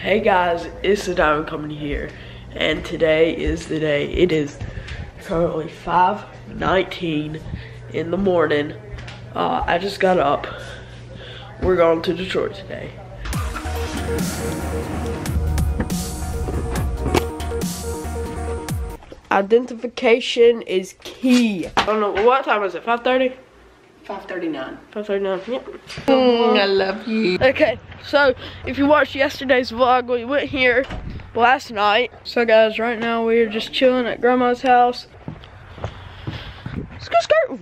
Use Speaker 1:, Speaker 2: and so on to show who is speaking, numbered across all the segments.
Speaker 1: Hey guys, it's the Diamond Company here, and today is the day. It is currently 5.19 in the morning. Uh, I just got up. We're going to Detroit today. Identification is key. I don't know, what time is it, 5.30?
Speaker 2: 539.
Speaker 1: 5.39, yep.
Speaker 2: Mm, I love you.
Speaker 1: Okay, so if you watched yesterday's vlog, we went here last night. So guys, right now we are just chilling at grandma's house. Skirt, skirt.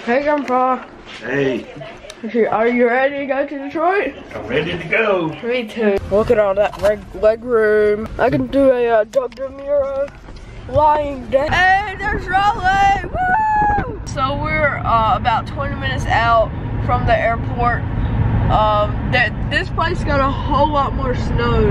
Speaker 1: Hey grandpa.
Speaker 3: Hey,
Speaker 1: Are you ready to go to Detroit?
Speaker 3: I'm ready to go.
Speaker 1: Me too. Look at all that leg, leg room. I can do a uh, Doug DeMuro lying down. Hey, there's Raleigh! Woo! So we're uh, about 20 minutes out from the airport. Um, that this place got a whole lot more snow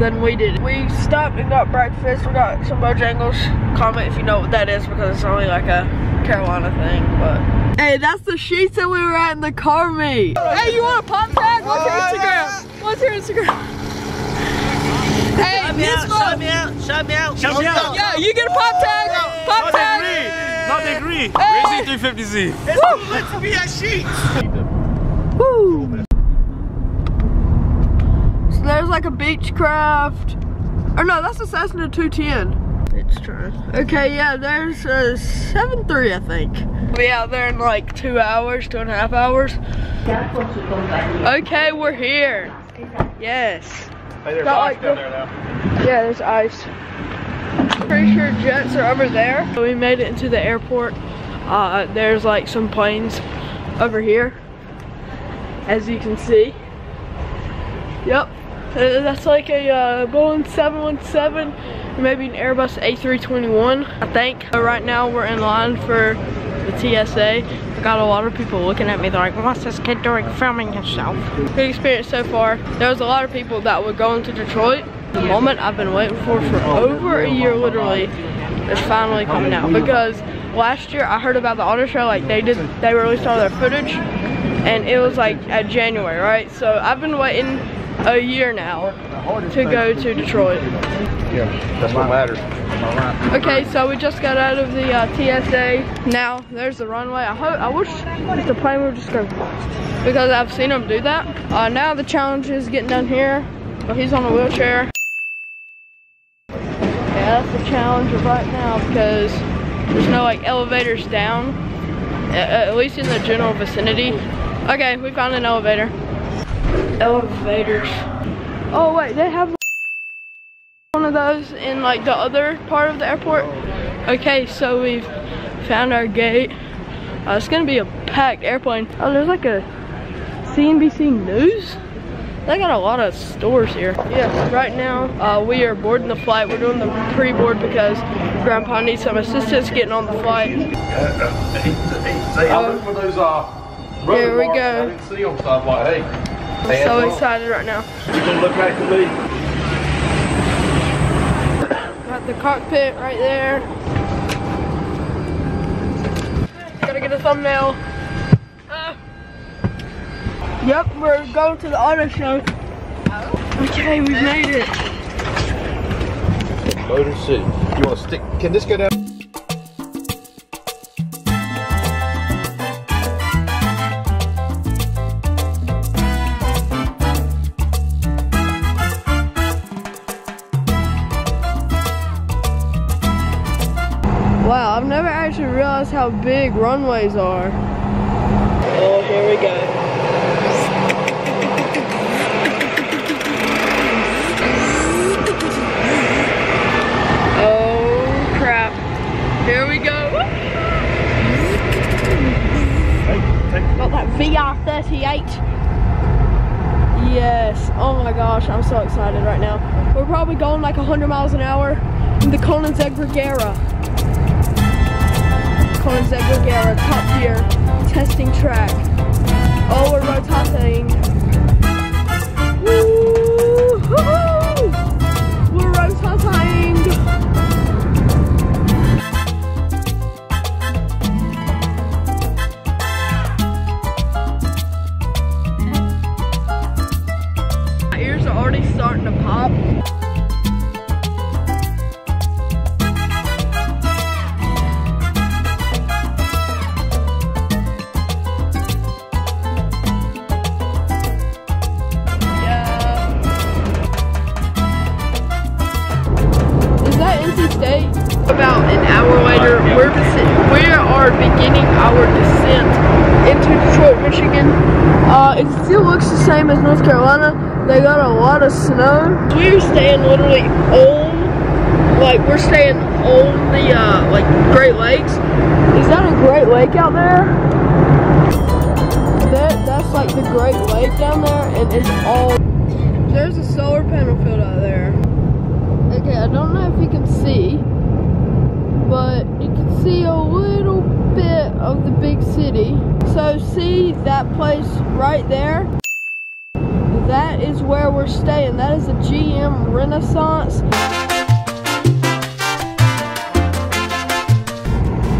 Speaker 1: than we did. We stopped and got breakfast. We got some Bojangles. Comment if you know what that is because it's only like a Carolina thing, but. Hey, that's the sheets that we were at in the car meet. Hey, you want a pop tag? What's your Instagram? What's your Instagram? Hey, this
Speaker 3: Shout me out, shout me out. Shout me out.
Speaker 1: Yeah, you get a pop tag. Pop tag.
Speaker 3: Not agree.
Speaker 1: Hey.
Speaker 3: Racing 350Z. Let's be a sheet.
Speaker 1: Woo. So there's like a Beechcraft. Oh no, that's a Cessna 210. It's trying. Okay, yeah, there's a 7.3, I think. We'll be out there in like two hours, two and a half hours. Okay, we're here. Yes.
Speaker 3: Hey, there's
Speaker 1: Got
Speaker 3: ice
Speaker 1: like
Speaker 3: down
Speaker 1: the-
Speaker 3: there now.
Speaker 1: Yeah, there's ice. Pretty sure jets are over there. So we made it into the airport. Uh, there's like some planes over here, as you can see. Yep, Uh, that's like a uh, Boeing 717, maybe an Airbus A321, I think. Uh, right now we're in line for the TSA. Got a lot of people looking at me. They're like, what's this kid doing filming himself? Good experience so far. There was a lot of people that were going to Detroit. The moment I've been waiting for for over a year literally is finally coming out because last year I heard about the auto show like they did they released all their footage and it was like at January right so I've been waiting a year now to go to Detroit
Speaker 3: Yeah, that's what matters.
Speaker 1: Okay, so we just got out of the uh, TSA. Now there's the runway. I hope I wish the plane would just go because I've seen them do that. Uh, now the challenge is getting down here. But he's on a wheelchair. That's the challenge right now because there's no like elevators down, at least in the general vicinity. Okay, we found an elevator. Elevators. Oh wait, they have one of those in like the other part of the airport. Okay, so we've found our gate. Uh, it's gonna be a packed airplane. Oh, there's like a CNBC News. They got a lot of stores here. Yes, right now uh, we are boarding the flight. We're doing the pre-board because Grandpa needs some assistance getting on the flight.
Speaker 3: Say, I look for those, uh,
Speaker 1: Here we go.
Speaker 3: I didn't see them, so I'm like, hey.
Speaker 1: I'm
Speaker 3: hands
Speaker 1: so excited right now.
Speaker 3: You gonna look back at me?
Speaker 1: Got the cockpit right there. Gotta get a thumbnail. Yep, we're going to the auto show. Okay, we made it.
Speaker 3: Motor City. You wanna stick, can this go down?
Speaker 1: Wow, I've never actually realized how big runways are. Oh, here we go. Oh crap. Here we go. Got that VR38. Yes. Oh my gosh, I'm so excited right now. We're probably going like 100 miles an hour in the Koenigsegg Regera. Koenigsegg Regera, top gear, testing track. Oh, we're rotating. Looks the same as North Carolina. They got a lot of snow. We're staying literally on, like we're staying on the uh, like Great Lakes. Is that a Great Lake out there? That that's like the Great Lake down there, and it's all. There's a solar panel field out there. Okay, I don't know if you can see, but you can see a little bit of the big city. So see that place right there? That is where we're staying. That is a GM Renaissance.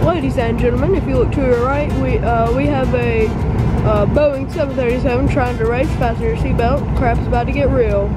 Speaker 1: Ladies and gentlemen, if you look to your right, we uh, we have a uh, Boeing 737 trying to race. Fasten your seatbelt. Crap's about to get real.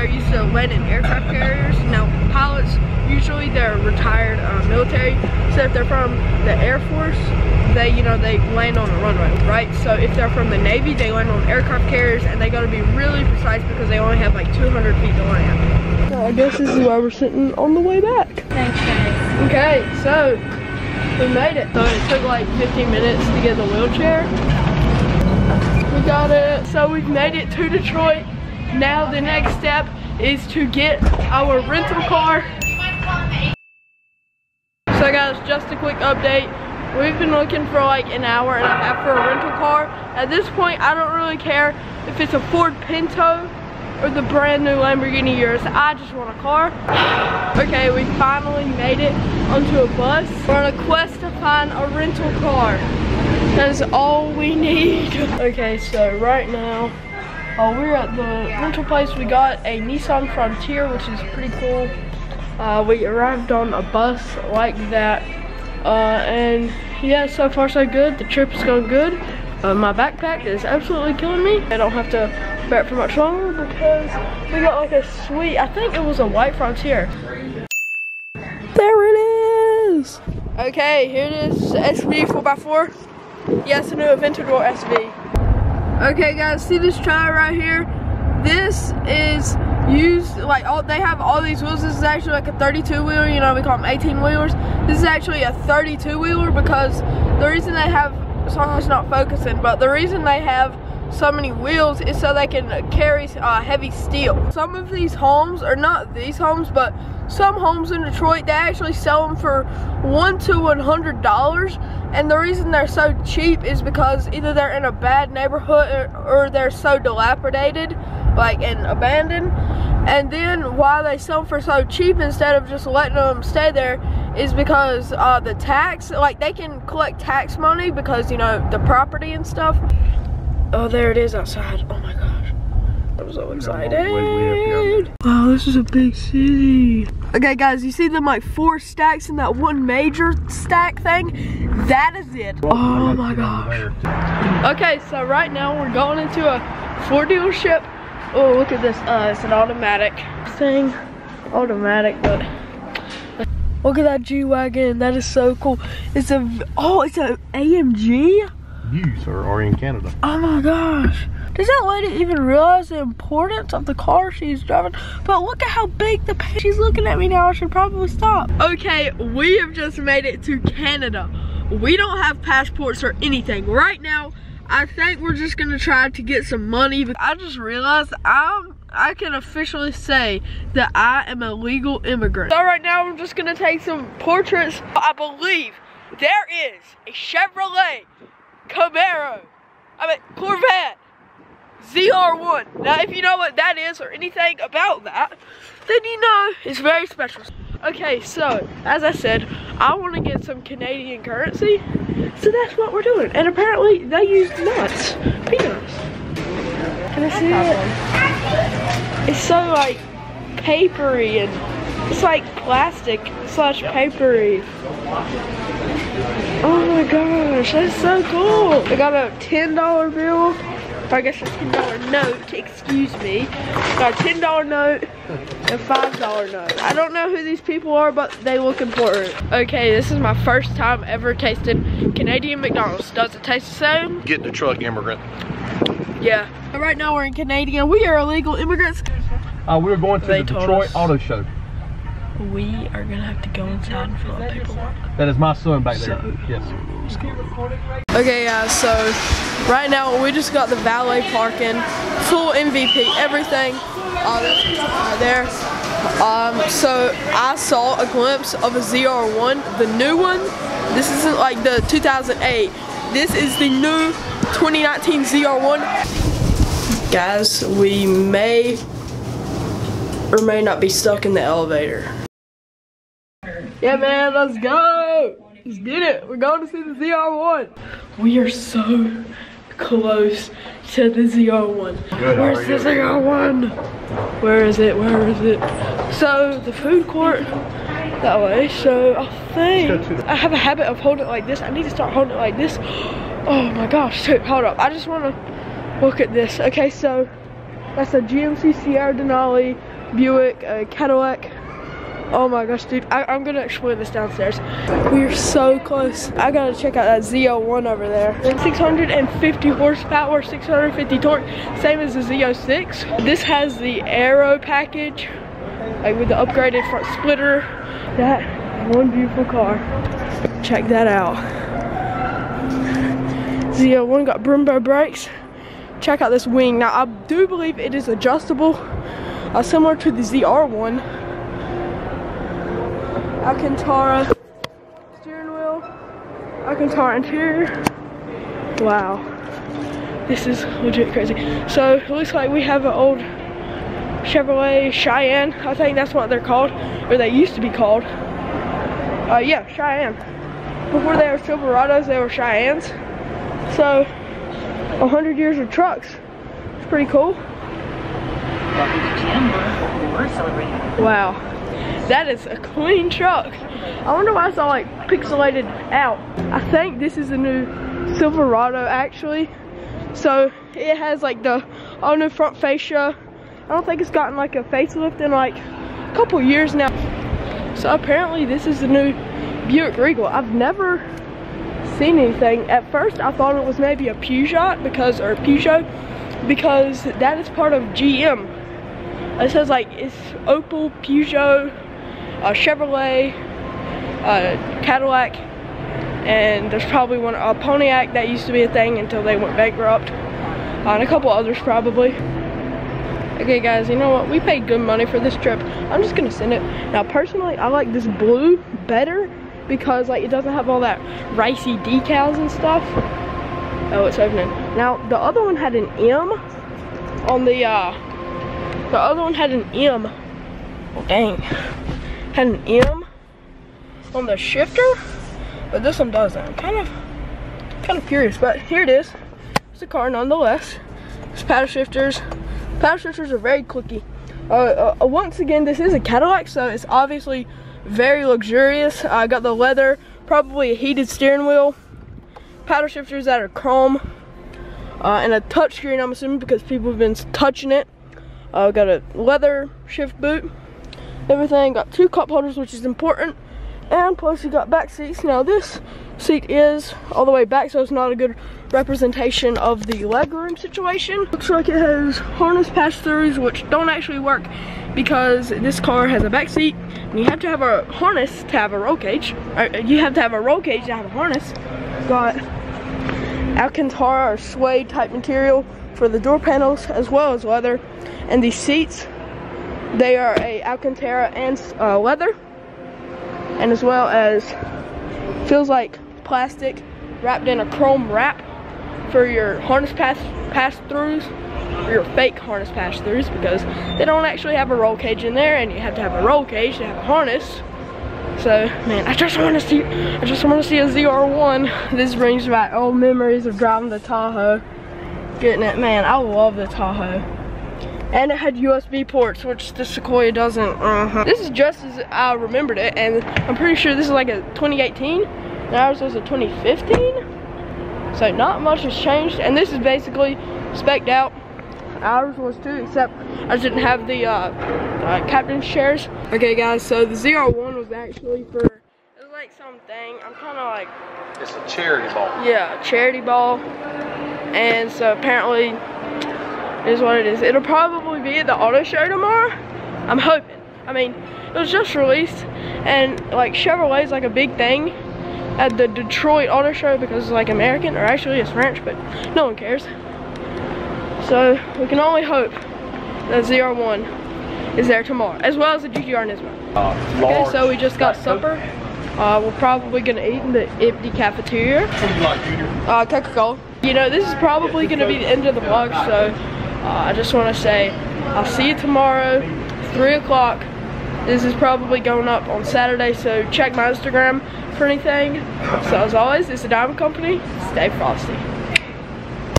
Speaker 1: They're used to landing aircraft carriers. Now pilots, usually they're retired uh, military. So if they're from the Air Force, they, you know, they land on a runway, right? So if they're from the Navy, they land on aircraft carriers and they gotta be really precise because they only have like 200 feet to land. So I guess this is where we're sitting on the way back.
Speaker 4: Thanks, guys.
Speaker 1: Okay, so we made it. So it took like 15 minutes to get the wheelchair. We got it. So we've made it to Detroit. Now the next step is to get our rental car. So guys, just a quick update. We've been looking for like an hour and a half for a rental car. At this point, I don't really care if it's a Ford Pinto or the brand new Lamborghini Urus. I just want a car. okay, we finally made it onto a bus. We're on a quest to find a rental car. That is all we need. okay, so right now, uh, we're at the rental place. We got a Nissan Frontier, which is pretty cool. Uh, we arrived on a bus like that. Uh, and yeah, so far so good. The trip is going good. Uh, my backpack is absolutely killing me. I don't have to bear it for much longer because we got like a sweet, I think it was a white Frontier. There it is. Okay, here it is, SV 4x4. Yes, a new Aventador SV. Okay guys, see this trailer right here? This is used, like all they have all these wheels. This is actually like a 32 wheeler, you know, we call them 18 wheelers. This is actually a 32 wheeler because the reason they have, sorry it's not focusing, but the reason they have so many wheels is so they can carry uh, heavy steel. Some of these homes, or not these homes, but some homes in Detroit, they actually sell them for one to $100. And the reason they're so cheap is because either they're in a bad neighborhood or, or they're so dilapidated, like and abandoned. And then why they sell them for so cheap instead of just letting them stay there is because uh, the tax, like they can collect tax money because, you know, the property and stuff. Oh, there it is outside. Oh my gosh. I'm so excited. Wow, this is a big city. Okay, guys, you see them like four stacks in that one major stack thing? That is it. Oh my gosh. Okay, so right now we're going into a Ford dealership. Oh, look at this. Uh, it's an automatic thing. Automatic, but look at that G-Wagon. That is so cool. It's a, oh, it's an AMG?
Speaker 3: You, sir, are in Canada.
Speaker 1: Oh my gosh. Does that lady even realize the importance of the car she's driving? But look at how big the She's looking at me now. I should probably stop. Okay, we have just made it to Canada. We don't have passports or anything. Right now, I think we're just gonna try to get some money. I just realized I'm I can officially say that I am a legal immigrant. So right now I'm just gonna take some portraits. I believe there is a Chevrolet Camaro, I mean Corvette ZR1. Now, if you know what that is or anything about that, then you know it's very special. Okay, so, as I said, I want to get some Canadian currency, so that's what we're doing. And apparently, they use nuts, peanuts. Can I see it? It's so, like, papery and it's like plastic slash papery. Oh my gosh, that's so cool. I got a $10 bill, or I guess a $10 note, excuse me. Got a $10 note and $5 note. I don't know who these people are, but they look important. Okay, this is my first time ever tasting Canadian McDonald's. Does it taste the same?
Speaker 3: Get the truck, immigrant.
Speaker 1: Yeah. Right now we're in Canadian. We are illegal immigrants.
Speaker 3: Uh, we are going to
Speaker 1: They
Speaker 3: the Detroit
Speaker 1: us.
Speaker 3: Auto Show.
Speaker 1: We are gonna have to go inside and fill out paperwork.
Speaker 3: That is my son back there.
Speaker 1: So-
Speaker 3: yes.
Speaker 1: Okay guys, so right now we just got the valet parking, full MVP, everything. Uh, that's right there. Um, so I saw a glimpse of a ZR1, the new one. This isn't like the 2008. This is the new 2019 ZR1. Guys, we may or may not be stuck in the elevator. Yeah, man, let's go. Let's get it. We're going to see the ZR1. We are so close to the ZR1.
Speaker 3: Good,
Speaker 1: Where's
Speaker 3: are
Speaker 1: the? ZR1? Where is it? Where is it? So the food court that way. So I think
Speaker 3: Let's go to the-
Speaker 1: I have a habit of holding it like this. I need to start holding it like this. Oh my gosh, dude, hold up. I just want to look at this. Okay, so that's a GMC Sierra Denali, Buick, uh, Cadillac. Oh my gosh, dude, I, I'm gonna explain this downstairs. We are so close. I gotta check out that Z01 over there. 650 horsepower, 650 torque, same as the Z06. This has the Aero package, like with the upgraded front splitter. That one beautiful car. Check that out. Z01 got Brembo brakes. Check out this wing. Now I do believe it is adjustable, uh, similar to the ZR1. Alcantara steering wheel, Alcantara interior. Wow, this is legit crazy. So it looks like we have an old Chevrolet Cheyenne. I think that's what they're called, or they used to be called. Uh, yeah, Cheyenne. Before they were Silverados, they were Cheyennes. So, a hundred years of trucks. It's pretty cool. Wow. That is a clean truck. I wonder why it's all like pixelated out. I think this is a new Silverado actually. So it has like the all new front fascia. I don't think it's gotten like a facelift in like a couple years now. So apparently this is the new Buick Regal. I've never seen anything. At first I thought it was maybe a Peugeot because or Peugeot because that is part of GM. It says like it's Opel, Peugeot, uh, Chevrolet, uh, Cadillac, and there's probably one a Pontiac that used to be a thing until they went bankrupt, uh, and a couple others probably. Okay guys, you know what? We paid good money for this trip. I'm just gonna send it. Now personally, I like this blue better because like it doesn't have all that ricey decals and stuff. Oh, it's opening. Now the other one had an M on the uh the other one had an M. Oh dang. Had an M on the shifter, but this one doesn't. I'm kind of kind of curious, but here it is. It's a car nonetheless. It's paddle shifters. Paddle shifters are very clicky. Uh, uh, once again, this is a Cadillac, so it's obviously very luxurious. I got the leather, probably a heated steering wheel, paddle shifters that are chrome, uh, and a touchscreen, I'm assuming, because people have been touching it. I uh, got a leather shift boot, everything. Got two cup holders, which is important. And plus you got back seats. Now this seat is all the way back, so it's not a good representation of the legroom situation. Looks like it has harness pass-throughs, which don't actually work because this car has a back seat, and you have to have a harness to have a roll cage. Uh, you have to have a roll cage to have a harness. Got Alcantara or suede type material for the door panels as well as leather. And these seats, they are a Alcantara and uh, leather. And as well as feels like plastic wrapped in a chrome wrap for your harness pass pass throughs or your fake harness pass throughs because they don't actually have a roll cage in there and you have to have a roll cage to have a harness. So, man, I just want to see, I just want to see a ZR1. This brings back old memories of driving the Tahoe. Getting it, man, I love the Tahoe. And it had USB ports, which the Sequoia doesn't. Uh -huh. This is just as I remembered it, and I'm pretty sure this is like a 2018. And ours was a 2015. So not much has changed, and this is basically spec'd out. Ours was too, except I didn't have the uh, uh, captain's chairs. Okay, guys, so the ZR1 was actually for it was like something. I'm kind of like
Speaker 3: It's a charity ball.
Speaker 1: yeah, charity ball. And so apparently is what it is. It'll probably be at the auto show tomorrow. I'm hoping. I mean, it was just released and like Chevrolet's like a big thing at the Detroit Auto Show because it's like American or actually it's French, but no one cares. So we can only hope that ZR1 is there tomorrow, as well as the GTR Nismo.
Speaker 3: Uh,
Speaker 1: Okay, so we just got supper. Uh, we're probably gonna eat in the empty cafeteria.
Speaker 3: Coke. What do you like, Junior?
Speaker 1: Uh, Coca-Cola. You know, this is probably gonna be the end of the vlog, so uh, I just wanna say I'll see you tomorrow, 3 o'clock. This is probably going up on Saturday, so check my Instagram for anything. So as always, it's the Diamond Company. Stay frosty.